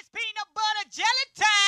It's peanut butter jelly time.